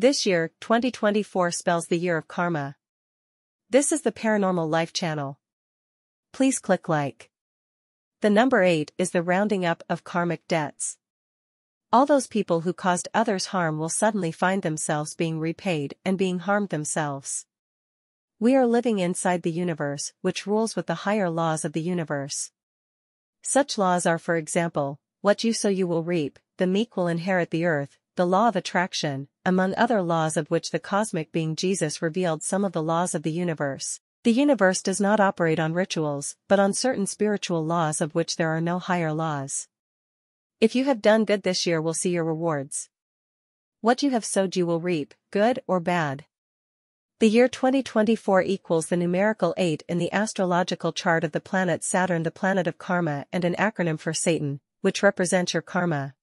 This year, 2024 spells the year of karma. This is the Paranormal Life channel. Please click like. The number 8 is the rounding up of karmic debts. All those people who caused others harm will suddenly find themselves being repaid and being harmed themselves. We are living inside the universe, which rules with the higher laws of the universe. Such laws are for example, what you sow you will reap, the meek will inherit the earth, the law of attraction, among other laws of which the cosmic being Jesus revealed some of the laws of the universe. The universe does not operate on rituals, but on certain spiritual laws of which there are no higher laws. If you have done good this year will see your rewards. What you have sowed you will reap, good or bad. The year 2024 equals the numerical 8 in the astrological chart of the planet Saturn the planet of karma and an acronym for Satan, which represents your karma.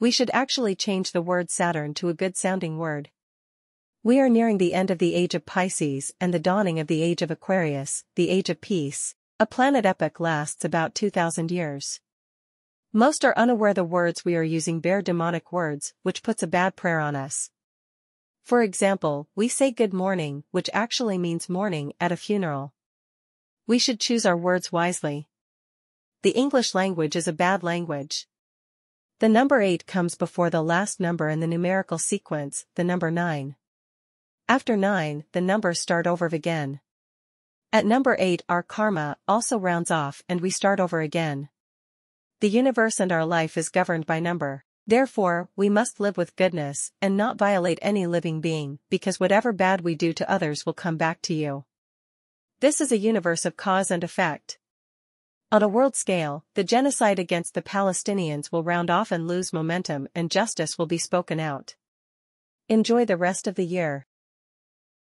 We should actually change the word Saturn to a good-sounding word. We are nearing the end of the age of Pisces and the dawning of the age of Aquarius, the age of peace. A planet epoch lasts about 2000 years. Most are unaware the words we are using bear demonic words, which puts a bad prayer on us. For example, we say good morning, which actually means mourning, at a funeral. We should choose our words wisely. The English language is a bad language. The number 8 comes before the last number in the numerical sequence, the number 9. After 9, the numbers start over again. At number 8 our karma also rounds off and we start over again. The universe and our life is governed by number. Therefore, we must live with goodness and not violate any living being, because whatever bad we do to others will come back to you. This is a universe of cause and effect. On a world scale, the genocide against the Palestinians will round off and lose momentum and justice will be spoken out. Enjoy the rest of the year.